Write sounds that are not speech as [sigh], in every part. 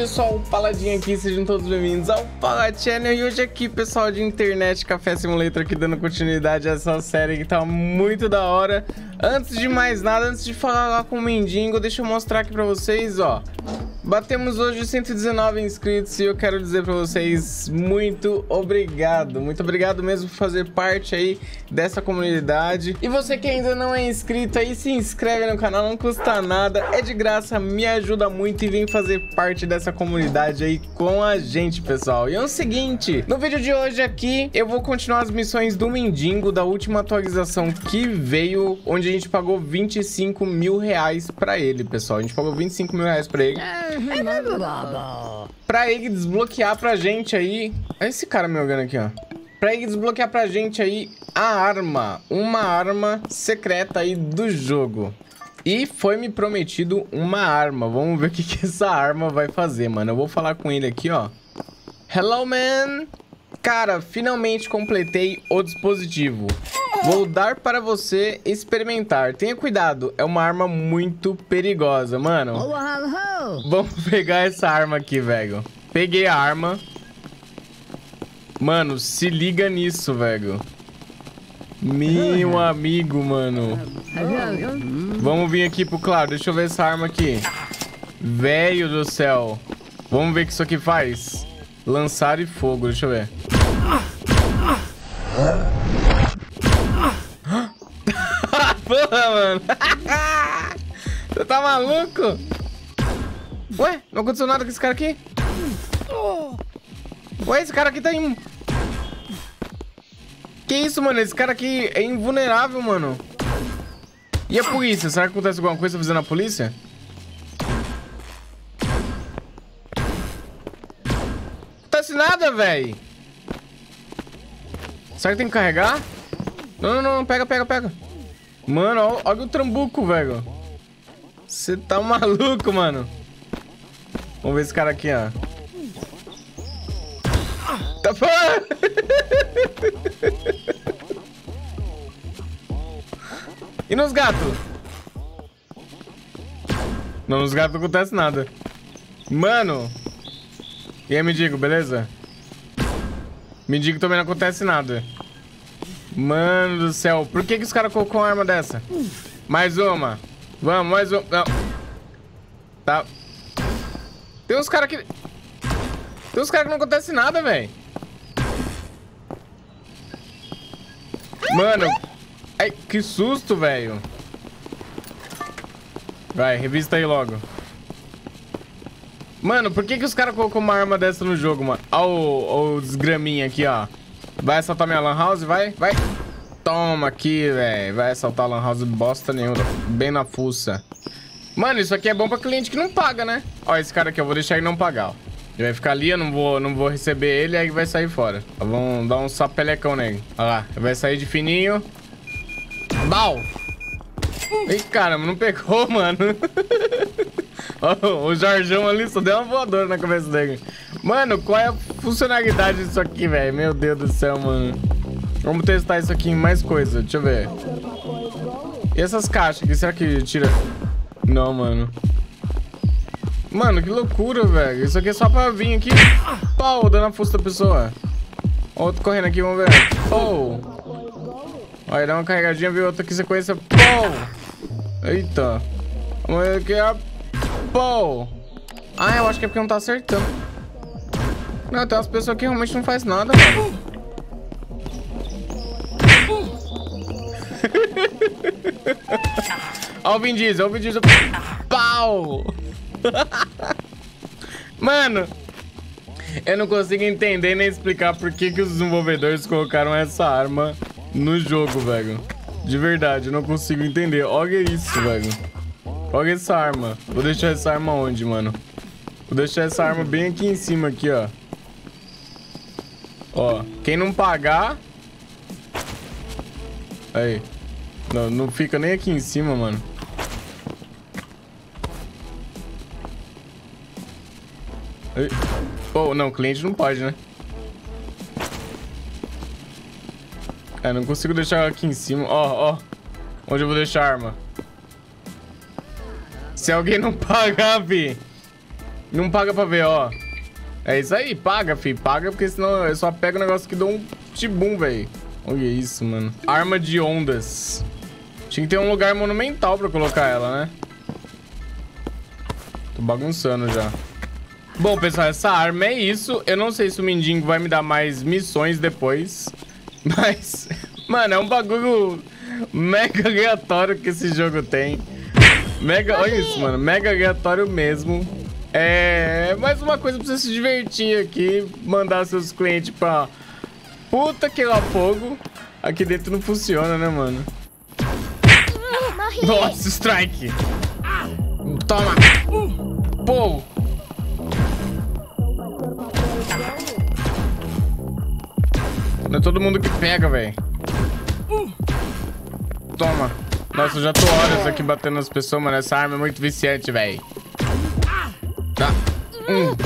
pessoal, Paladinho aqui, sejam todos bem-vindos ao Palad Channel. E hoje aqui, pessoal de internet, Café Simulator aqui dando continuidade a essa série que tá muito da hora. Antes de mais nada, antes de falar lá com o Mendigo, deixa eu mostrar aqui pra vocês, ó Batemos hoje 119 inscritos e eu quero dizer pra vocês muito obrigado. Muito obrigado mesmo por fazer parte aí dessa comunidade. E você que ainda não é inscrito aí, se inscreve no canal, não custa nada, é de graça, me ajuda muito e vem fazer parte dessa comunidade aí com a gente, pessoal. E é o seguinte, no vídeo de hoje aqui, eu vou continuar as missões do Mendigo, da última atualização que veio, onde a gente pagou 25 mil reais pra ele, pessoal. A gente pagou 25 mil reais pra ele. Pra ele desbloquear pra gente aí... Olha esse cara me olhando aqui, ó. Pra ele desbloquear pra gente aí a arma. Uma arma secreta aí do jogo. E foi me prometido uma arma. Vamos ver o que, que essa arma vai fazer, mano. Eu vou falar com ele aqui, ó. Hello, man. Cara, finalmente completei o dispositivo. Vou dar para você experimentar. Tenha cuidado, é uma arma muito perigosa, mano. Vamos pegar essa arma aqui, velho. Peguei a arma. Mano, se liga nisso, velho. Meu amigo, mano. Vamos vir aqui pro claro. Deixa eu ver essa arma aqui. Velho do céu. Vamos ver o que isso aqui faz. Lançar e fogo. Deixa eu ver. Porra, mano. [laughs] Você tá maluco? Ué, não aconteceu nada com esse cara aqui? Ué, esse cara aqui tá em... Que isso, mano? Esse cara aqui é invulnerável, mano. E a polícia? Será que acontece alguma coisa fazendo a polícia? Não acontece nada, velho. Será que tem que carregar? Não, não, não. Pega, pega, pega. Mano, olha, o trambuco, velho. Você tá maluco, mano. Vamos ver esse cara aqui, ó. Tá E nos gatos? Não, nos gatos não acontece nada. Mano. E aí, mendigo, beleza? Mendigo também não acontece nada. Mano do céu. Por que, que os caras colocou uma arma dessa? Mais uma. Vamos, mais uma. Não. Tá. Tem uns caras que... Tem uns caras que não acontece nada, velho. Mano. Ai, que susto, velho. Vai, revista aí logo. Mano, por que, que os caras colocou uma arma dessa no jogo, mano? Olha o, o desgraminha aqui, ó. Vai assaltar minha lan house? Vai, vai. Toma aqui, velho. Vai assaltar a lan house bosta nenhuma. Bem na fuça. Mano, isso aqui é bom pra cliente que não paga, né? Ó, esse cara aqui, eu vou deixar ele não pagar, ó. Ele vai ficar ali, eu não vou, não vou receber ele, aí vai sair fora. Vamos dar um sapelecão nele. Olha lá, vai sair de fininho. Bal! Ih, caramba, não pegou, [laughs] mano. oh, o Jorjão ali só deu uma voadora na cabeça dele. Mano, qual é a funcionalidade disso aqui, velho? Meu Deus do céu, mano. Vamos testar isso aqui em mais coisa. Deixa eu ver. E essas caixas aqui, será que tira... Não, mano. Mano, que loucura, velho. Isso aqui é só pra vir aqui. Pau, dando a fusta da pessoa. Outro correndo aqui, vamos ver. Pau. Aí dá uma carregadinha, viu? Outra aqui sequência. Pau. Eita. Vamos ver aqui. A... Pau. Ah, eu acho que é porque não tá acertando. Não, tem umas pessoas que realmente não faz nada, mano. [laughs] Olha o Vin Diesel, olha o Vin Diesel. Pau! [laughs] Mano, eu não consigo entender nem explicar por que, que os desenvolvedores colocaram essa arma no jogo, velho. De verdade, eu não consigo entender. Olha isso, velho. Olha essa arma. Vou deixar essa arma onde, mano? Vou deixar essa arma bem aqui em cima, aqui, ó. Ó, quem não pagar... Aí. Não, não fica nem aqui em cima, mano. Pô, oh, não, cliente não pode, né? É, não consigo deixar aqui em cima. Ó, ó. Onde eu vou deixar a arma? Se alguém não [laughs] pagar, vi. Não paga pra ver, ó. É isso aí, paga, fi. Paga, porque senão eu só pego o negócio que dá um tibum, velho. Olha isso, mano. Arma de ondas. Tinha que ter um lugar monumental pra colocar ela, né? Tô bagunçando já. Bom, pessoal, essa arma é isso. Eu não sei se o Mindingo vai me dar mais missões depois. [laughs] Mas, mano, é um bagulho mega aleatório que esse jogo tem. Mega, olha isso, mano. Mega aleatório mesmo. É mais uma coisa pra você se divertir aqui. Mandar seus clientes pra puta que lá fogo. Aqui dentro não funciona, né, mano? Nossa, strike. Toma. Pô. Não é todo mundo que pega, velho. Toma. Nossa, eu já tô horas aqui batendo nas pessoas, mano. Essa arma é muito viciante, velho. Tá. Hum.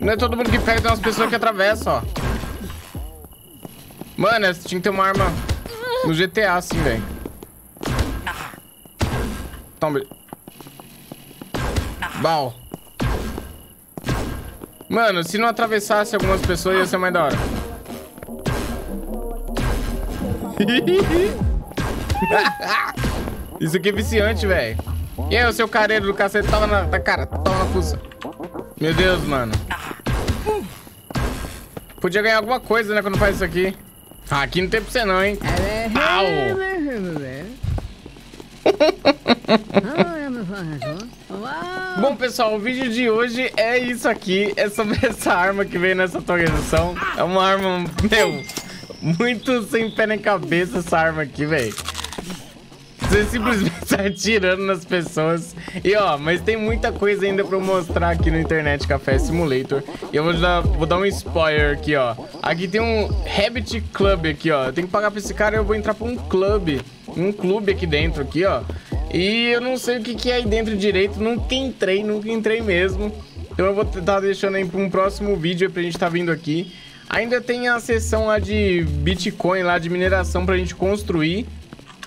Não é todo mundo que pega, tem umas pessoas que atravessam, ó. Mano, tinha que ter uma arma no GTA, assim, velho. Toma. Bal. Mano, se não atravessasse algumas pessoas, ia ser mais da hora. [laughs] Isso aqui é viciante, velho. E aí, o seu careiro do cacete tava na... Tá, cara, tava na fuça. Meu Deus, mano. Podia ganhar alguma coisa, né, quando faz isso aqui. Ah, aqui não tem pra você não, hein. Au! Bom, pessoal, o vídeo de hoje é isso aqui. É sobre [laughs] essa arma que veio nessa atualização. É uma arma, meu, muito sem pé nem cabeça essa arma aqui, velho. Você simplesmente sai [laughs] atirando nas pessoas. E ó, mas tem muita coisa ainda pra eu mostrar aqui no Internet Café Simulator. E eu vou dar, vou dar um spoiler aqui, ó. Aqui tem um Rabbit Club aqui, ó. Eu tenho que pagar pra esse cara e eu vou entrar pra um clube. Um clube aqui dentro, aqui, ó. E eu não sei o que, que é aí dentro direito. Nunca entrei, nunca entrei mesmo. Então eu vou estar tá deixando aí pra um próximo vídeo pra gente tá vindo aqui. Ainda tem a seção lá de Bitcoin, lá de mineração pra gente construir.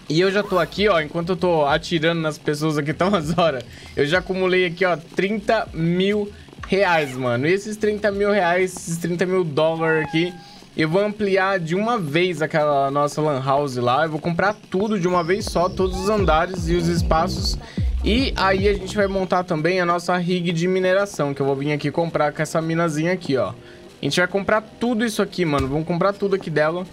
E eu já tô aqui, ó, enquanto eu tô atirando nas pessoas aqui tão as horas, eu já acumulei aqui, ó, 30 mil reais, mano. E esses 30 mil reais, esses 30 mil dólares aqui, eu vou ampliar de uma vez aquela nossa lan house lá. Eu vou comprar tudo de uma vez só, todos os andares e os espaços. E aí a gente vai montar também a nossa rig de mineração, que eu vou vir aqui comprar com essa minazinha aqui, ó. A gente vai comprar tudo isso aqui, mano. Vamos comprar tudo aqui dela.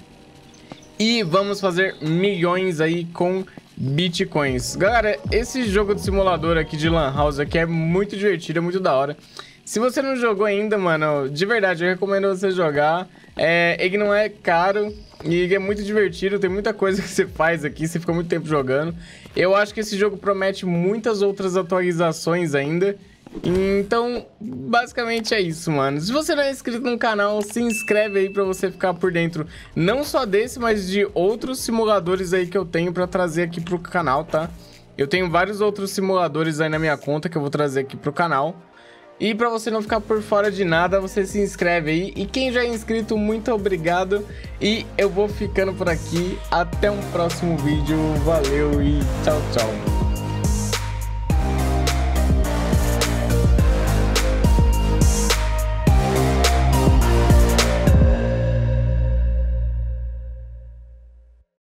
E vamos fazer milhões aí com bitcoins. Galera, esse jogo de simulador aqui de Lan House aqui é muito divertido, é muito da hora. Se você não jogou ainda, mano, de verdade, eu recomendo você jogar. É, ele não é caro e é muito divertido, tem muita coisa [laughs] que você faz aqui, você fica muito tempo jogando. Eu acho que esse jogo promete muitas outras atualizações ainda. Então, basicamente é isso, mano. Se você não é inscrito no canal, se inscreve aí pra você ficar por dentro não só desse, mas de outros simuladores aí que eu tenho pra trazer aqui pro canal, tá? Eu tenho vários outros simuladores aí na minha conta que eu vou trazer aqui pro canal. E pra você não ficar por fora de nada, você se inscreve aí. E quem já é inscrito, muito obrigado. E eu vou ficando por aqui. Até um próximo vídeo. Valeu e tchau, tchau.